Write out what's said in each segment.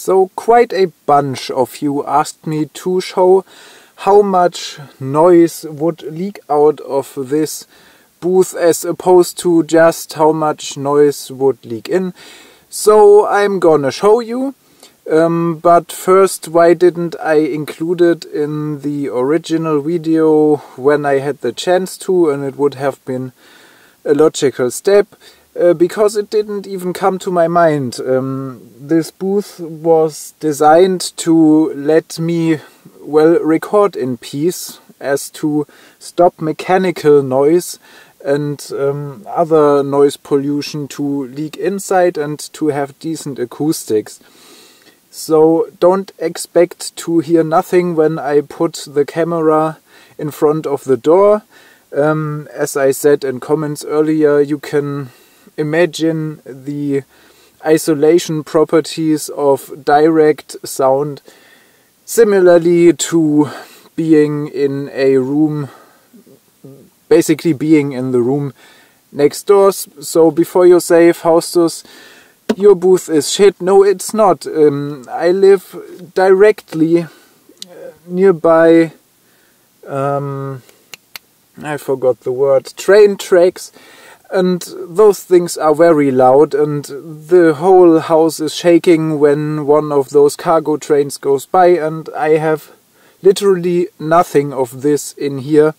So quite a bunch of you asked me to show how much noise would leak out of this booth as opposed to just how much noise would leak in. So I'm gonna show you. Um, but first, why didn't I include it in the original video when I had the chance to and it would have been a logical step? Uh, because it didn't even come to my mind. Um, this booth was designed to let me, well, record in peace as to stop mechanical noise and um, other noise pollution to leak inside and to have decent acoustics. So don't expect to hear nothing when I put the camera in front of the door. Um, as I said in comments earlier, you can imagine the isolation properties of direct sound similarly to being in a room basically being in the room next door. So before you say, Faustus, your booth is shit. No, it's not. Um, I live directly uh, nearby. Um, I forgot the word. Train tracks. And those things are very loud, and the whole house is shaking when one of those cargo trains goes by, and I have literally nothing of this in here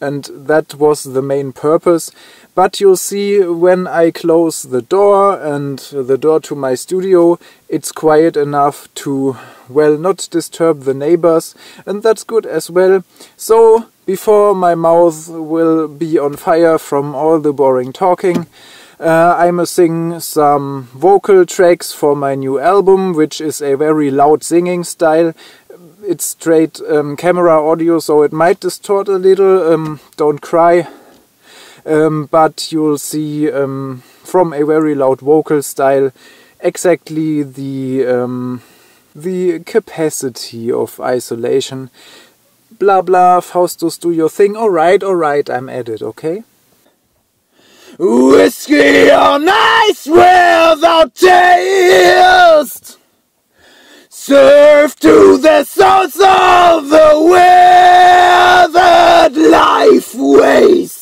and that was the main purpose. But you'll see when I close the door and the door to my studio, it's quiet enough to, well, not disturb the neighbors, and that's good as well. So, before my mouth will be on fire from all the boring talking, uh, I must sing some vocal tracks for my new album, which is a very loud singing style it's straight um, camera audio, so it might distort a little. Um, don't cry. Um, but you'll see um, from a very loud vocal style exactly the um, the capacity of isolation. Blah blah, Faustus, do your thing. Alright, alright, I'm at it, okay? Whiskey on ice without taste! Surf to the south of the weathered life waste.